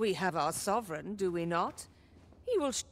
We have our sovereign, do we not? He will. sh-